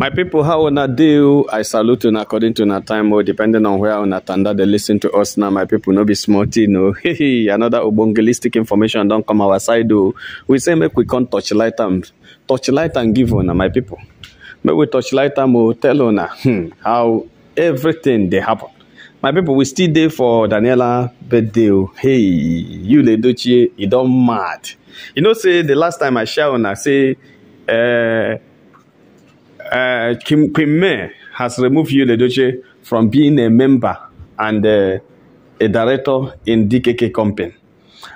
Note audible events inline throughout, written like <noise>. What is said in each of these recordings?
My people, how una do? I salute you according to na time or depending on where una tanda they listen to us now. My people, no be smarty, no. <laughs> Another ubongelistic information don't come our side. Oh. We say make we come touch light and touch light and give una, my people. Make we touch light and oh, tell una hmm, how everything they happen. My people, we still there for Daniela birthday. oh. Hey, you Ledochie, you don't mad. You know, say the last time I share una say. Uh, uh, Kim, Queen May has removed Yul Edochie from being a member and uh, a director in DKK company.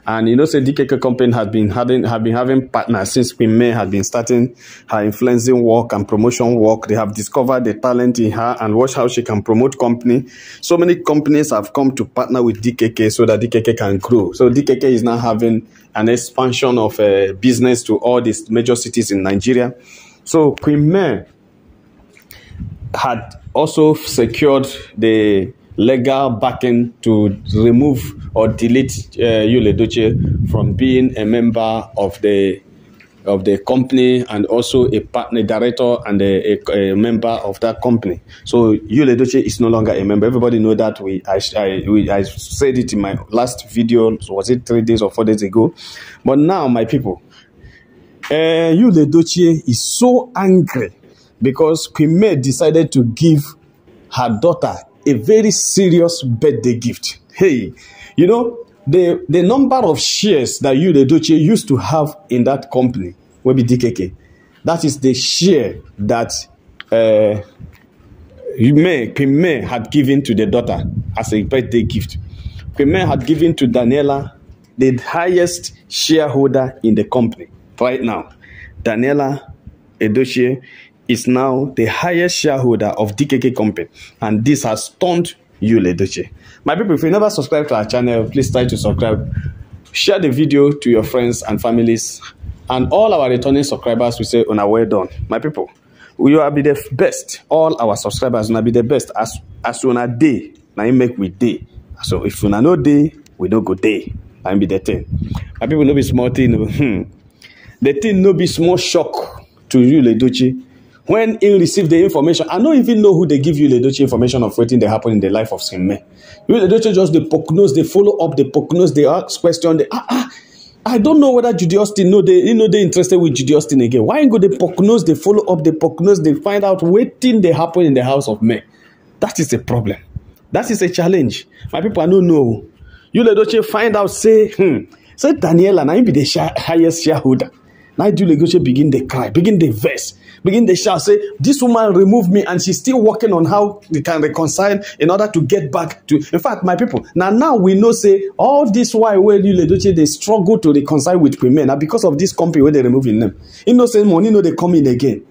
And you know, say DKK company has been having have been having partners since Queen May has been starting her influencing work and promotion work. They have discovered the talent in her and watch how she can promote company. So many companies have come to partner with DKK so that DKK can grow. So DKK is now having an expansion of uh, business to all these major cities in Nigeria. So Queen May had also secured the legal backing to remove or delete uh, Yul Edochie from being a member of the of the company and also a partner director and a, a, a member of that company. So Yul Edochie is no longer a member. Everybody know that. We I, I, we, I said it in my last video. Was it three days or four days ago? But now, my people, uh, Yul Edochie is so angry because Queen May decided to give her daughter a very serious birthday gift. Hey, you know, the, the number of shares that Yul Edochie, used to have in that company will be DKK. That is the share that uh, May, Queen May had given to the daughter as a birthday gift. Queen May had given to Daniela the highest shareholder in the company right now. Daniela Edochie is now the highest shareholder of DKK company, and this has stunned Yul Edochie. My people, if you never subscribe to our channel, please try to subscribe. Share the video to your friends and families, and all our returning subscribers will say, "Una well done." My people, we will be the best. All our subscribers will be the best as as una day. Now you make we day. So if una no day, we no go day. And be the thing. My people no be small thing. Hmm. The thing no be small shock to Yul Edochie when he received the information i don't even know who they give Yul Edochie information of wetin dey happen in the life of sinme. Yul Edochie just dey prognose they follow up dey prognose they ask question dey ah ah i don't know whether judy austin no dey he no dey interested with judy austin again. Why go dey prognose they follow up dey prognose they find out wetin they happen in the house of may? That is a problem. That is a challenge. My people i no know. Yul Edochie find out say hmm say daniela na him be the highest shareholder. Na Yul Edochie begin dey cry begin dey vex begin dey shout say this woman removed me and she's still working on how they can reconcile in order to get back to in fact my people now now we know say all this while wey Yul Edochie they struggle to reconcile with women na because of this company wey they remove e know say money no they come in again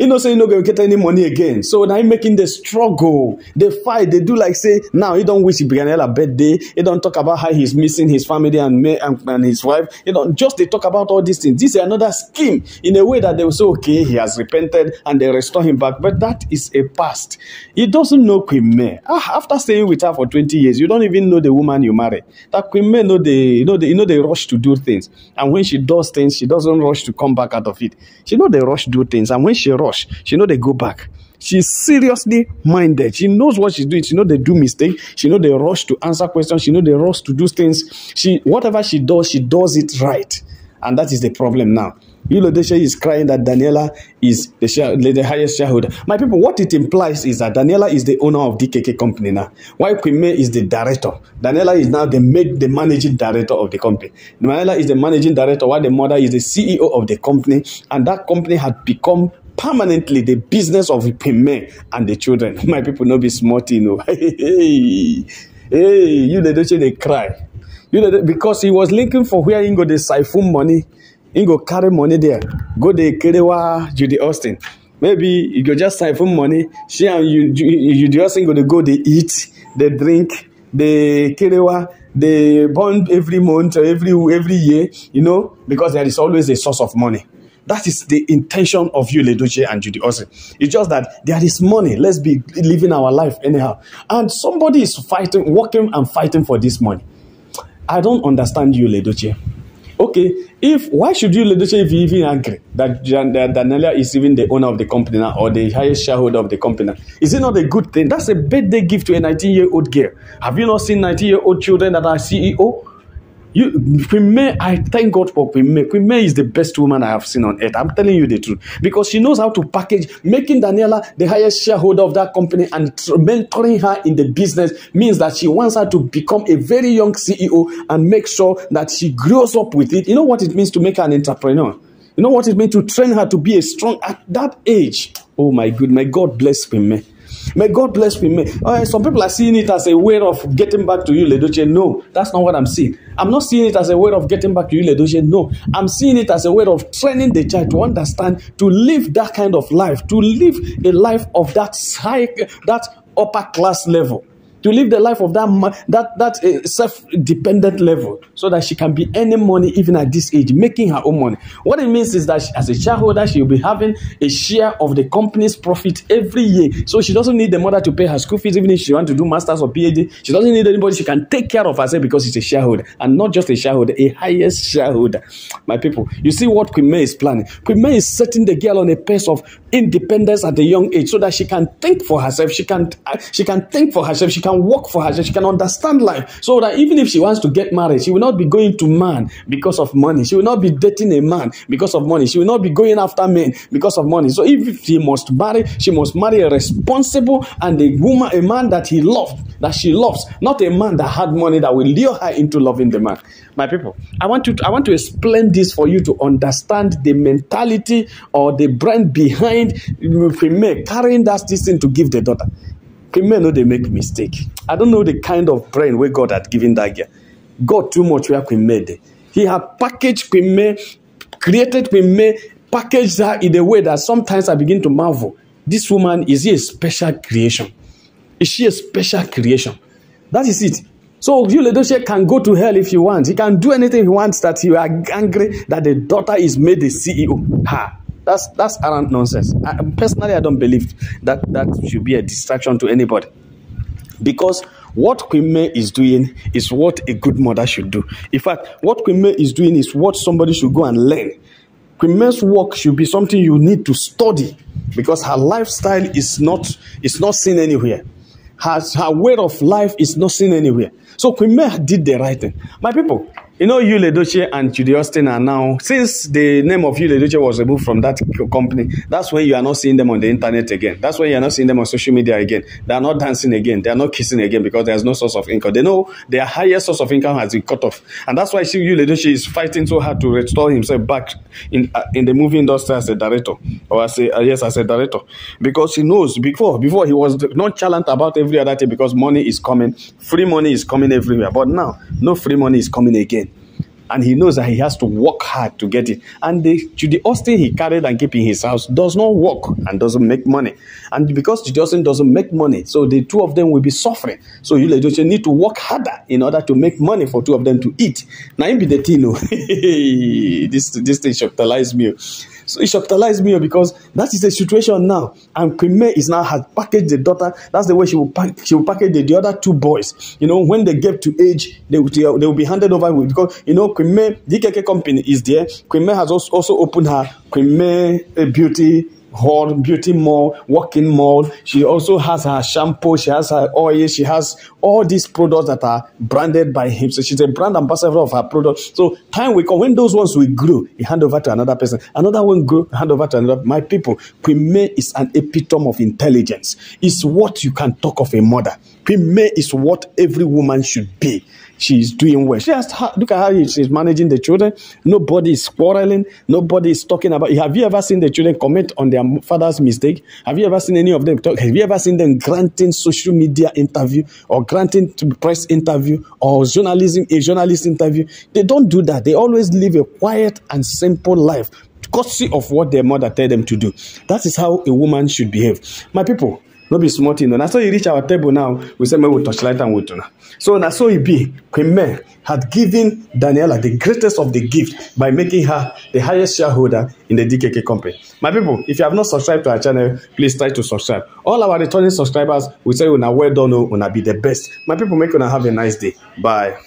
e know say e no go get any money again. So na him making the struggle dey fight They do like say now he don't wish Brianna birthday. He don't talk about how he's missing his family and and, and his wife. You know, just they talk about all these things. This is another scheme in a way that they will say okay he has repented and they restore him back. But that is a past. He doesn't know Queen May. Ah after staying with her for twenty years you don't even know the woman you marry. That Queen May no dey you know dey you know dey rush to do things. And when she does things she doesn't rush to come back out of it. She no they rush do things. And when she rush she no dey go back she's seriously minded she knows what she's doing she know they do mistake she know they rush to answer questions she know they rush to do things she whatever she does she does it right and that is the problem now Yul Edochie is crying that Daniela is the, share, the highest shareholder. My people, what it implies is that Daniela is the owner of DKK company now. While May is the director. Daniela is now the, make, the managing director of the company. Daniela is the managing director, while the mother is the CEO of the company. And that company had become permanently the business of Pime and the children. <laughs> My people no be smart, you know. hey, hey, you the don't they cry. You know, because he was looking for where he go the siphon money. He go carry money there. Go the Kerewa Judy Austin. Maybe you go just siphon money. She and you, you, Judy Austin go to go they eat, they drink, they Kerewa, they burn every month every every year. You know, because there is always a source of money. That is the intention of Yul Edochie and Judy Austin. It's just that there is money. Let's be living our life anyhow. And somebody is fighting, working and fighting for this money. I don't understand Yul Edochie. Okay, if why should Yul Edochie be even angry that, that is even the owner of the company now or the highest shareholder of the company? Is it not a good thing? That's a birthday gift to a 19 year old girl. Have you not seen 19 year old children that are CEO? You, May, I thank God for Queen May. Queen May is the best woman I have seen on earth. I'm telling you the truth. Because she knows how to package, making Daniela the highest shareholder of that company and mentoring her in the business means that she wants her to become a very young CEO and make sure that she grows up with it. You know what it means to make her an entrepreneur? You know what it means to train her to be a strong at that age? Oh my good, may God bless Queen May. May God bless me. uh, some people are seeing it as a way of getting back to Yul Edochie. No, that's not what I'm seeing. I'm not seeing it as a way of getting back to Yul Edochie. No, I'm seeing it as a way of training the child to understand, to live that kind of life, to live a life of that high, that upper class level to live the life of that that that uh, self-dependent level so that she can be earning money even at this age making her own money. What it means is that she, as a shareholder she will be having a share of the company's profit every year. So she doesn't need the mother to pay her school fees even if she wants to do masters or phd she doesn't need anybody. She can take care of herself because she's a shareholder and not just a shareholder a highest shareholder. My people you see what queen may is planning. Queen may is setting the girl on a pace of independence at a young age so that she can think for herself. She can uh, she can think for herself. She can can work for her. So she can understand life. So that even if she wants to get married, she will not be going to man because of money. She will not be dating a man because of money. She will not be going after men because of money. So if she must marry, she must marry a responsible and a woman, a man that he loved, that she loves, not a man that had money that will lure her into loving the man. My people, I want to I want to explain this for you to understand the mentality or the brand behind carrying that this thing to give the daughter. Women know they make mistake. I don't know the kind of brain where God had given that girl. God too much where Queen made. He had packaged Queen May, created Queen May, packaged her in a way that sometimes I begin to marvel. This woman, is he a special creation? Is she a special creation? That is it. So Yul Edochie can go to hell if you want. He can do anything he wants that you are angry that the daughter is made the CEO. Ha. That's that's arrant nonsense. I, personally, I don't believe that that should be a distraction to anybody, because what Queen May is doing is what a good mother should do. In fact, what Queen May is doing is what somebody should go and learn. Queen May's work should be something you need to study because her lifestyle is not is not seen anywhere. Her, her way of life is not seen anywhere. So Queen did the right thing. My people, you know, Yul Edochie and Judy Austin are now, since the name of Yul Edochie was removed from that company, that's when you are not seeing them on the internet again. That's when you are not seeing them on social media again. They are not dancing again. They are not kissing again because there's no source of income. They know their highest source of income has been cut off. And that's why Yul Edochie is fighting so hard to restore himself back in uh, in the movie industry as a director. Or as a, uh, yes, as a director. Because he knows before, before he was nonchalant about every other thing because money is coming. Free money is coming everywhere. But now, no free money is coming again and he knows that he has to work hard to get it. And the Judy Austin he carried and keep in his house does not work and doesn't make money. And because Judy Austin doesn't make money, so the two of them will be suffering. So you need to work harder in order to make money for two of them to eat. Now, be the Tino. Oh. <laughs> this this thing shocked me. So it shocked me because that is the situation now. And May is now has packaged the daughter. That's the way she will pack, she will package the, the other two boys. You know, when they get to age, they, they, they will be handed over with because you know May DKK company is there. May has also, also opened her May uh, Beauty hall, beauty mall, walking mall. She also has her shampoo, she has her oil, she has all these products that are branded by him. So she's a brand ambassador of her products. So time will come when those ones will grow, he hand over to another person. Another one grow, hand over to another. My people, Queen May is an epitome of intelligence. It's what you can talk of a mother. May is what every woman should be she's doing well. She has look at how she's managing the children. Nobody is quarreling. Nobody is talking about. Have you ever seen the children comment on their father's mistake? Have you ever seen any of them talk? Have you ever seen them granting social media interview or granting to press interview or journalism a journalist interview? They don't do that. They always live a quiet and simple life courtesy of what their mother tell them to do. That is how a woman should behave. My people, no be small thing. Na so you reach our table now, we say, may we touch light and with So na so it be. Queen May had given Daniela the greatest of the gift by making her the highest shareholder in the DKK company. My people, if you have not subscribed to our channel, please try to subscribe. All our returning subscribers, we say, una well done, una be the best. My people, make una have a nice day. Bye.